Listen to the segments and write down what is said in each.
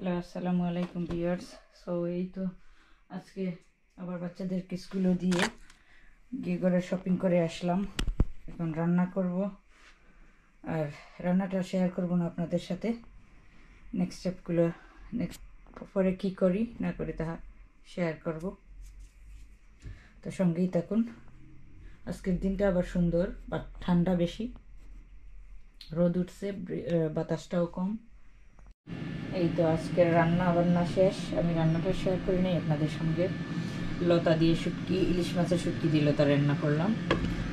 Hello, আসসালামু আলাইকুম viewers. So এই তো আজকে আবার বাচ্চাদেরকে স্কুলে দিয়ে গিয়ে করে শপিং করে আসলাম। এখন রান্না করব। আর রান্নাটা শেয়ার করব না আপনাদের সাথে। নেক্সট স্টেপগুলো নেক্সট পরে কী করি, না করি তাহা শেয়ার করব। তো সঙ্গেই থাকুন। আজকের দিনটা আবার সুন্দর বাট ঠান্ডা বেশি। রোদ উঠছে বাতাসটাও কম। এই তো আজকের রান্না বান্না শেষ। আমি রান্নাটা শেয়ার করি নাই, আপনাদের সঙ্গে। লতা দিয়ে শুটকি, ইলিশ মাছের শুটকি দিয়ে লতা রান্না করলাম।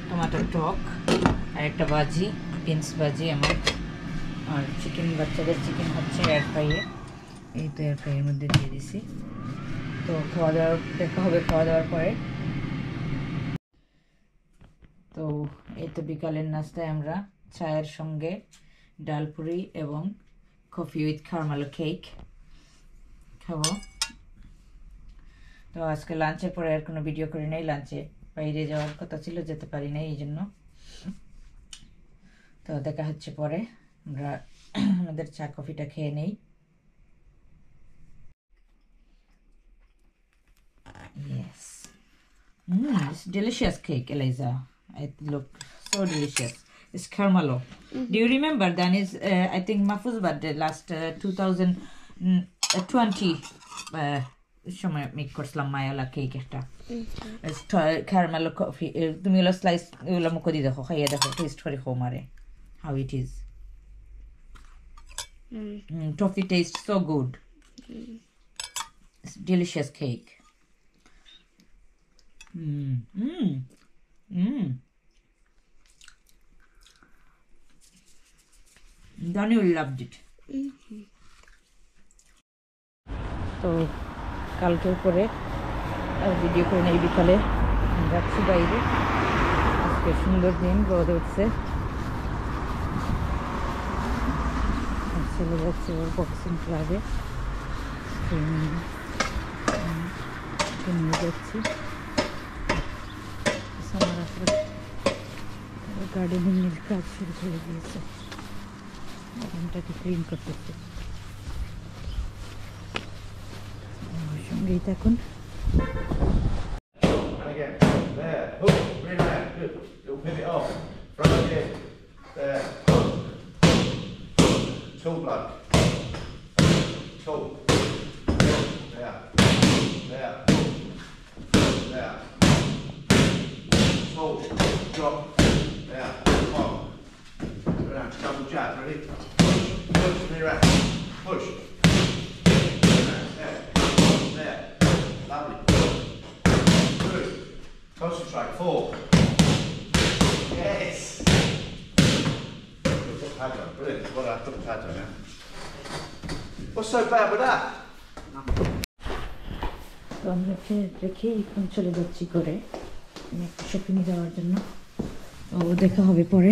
টমাটোর টক আর একটা ভাজি বিনস ভাজি আমার। আর চিকেন বাচ্চাদের চিকেন হচ্ছে এয়ার ফ্রাইয়ে এই তো এয়ার ফ্রাইয়ের মধ্যে দিয়ে দিছি। তো খাওয়া দাওয়ার দেখা হবে খাওয়া দাওয়ার পরে। তো এই তো বিকালের নাস্তায় আমরা চায়ের সঙ্গে ডালপুরি এবং কফি উইথ খারমালো কেক খাব তো আজকে লাঞ্চের পরে আর কোনো ভিডিও করি নাই লাঞ্চে বাইরে যাওয়ার কথা ছিল যেতে পারি নাই এই জন্য তো দেখা হচ্ছে পরে আমরা আমাদের চা কফিটা খেয়ে নেই Yes. Mm, it's delicious cake, Eliza. It look so. It's caramelo. Do you remember? Then is uh, I think Mahfouz birthday last uh, 2020 uh, সময় মেক করছিলাম মায়ালা কেক একটা ক্যারামেলো কফি তুমি ওগুলো স্লাইস এগুলো মুখে দিয়ে দেখো খাইয়ে দেখো টেস্ট করে খো মারে how it is toffee taste so good delicious cake Mm. Mm. Mm. Daniel loved it. তো কালকের পরে আর ভিডিও করে নেই বিকালে। যাচ্ছি বাইরে। আজকে সুন্দর দিন, রোদ আর ছেলে যাচ্ছে ওর বক্সিং ক্লাবে নিয়ে। যাচ্ছি। আমার আসলে গার্ডেনিং কাজ শুরু করে দিয়েছে। বাগানটাকে ক্লিন করতেছে আমার সঙ্গেই থাকুন And again, there, hook, bring that, good. Little pivot off, front again, there, hook, tall bloke, tall, there, there, there, tall, drop, there, one, around, Double jab, ready, push, push, me around, push, there, there, lovely. Good. Concentrate. Four. Yes. Put pad on. Brilliant. Well done. Put the pad on now. What's so bad with that? তো আমরা রেখে এখন চলে যাচ্ছি করে আমি একটু শপিংয়ে যাওয়ার জন্য তো দেখা হবে পরে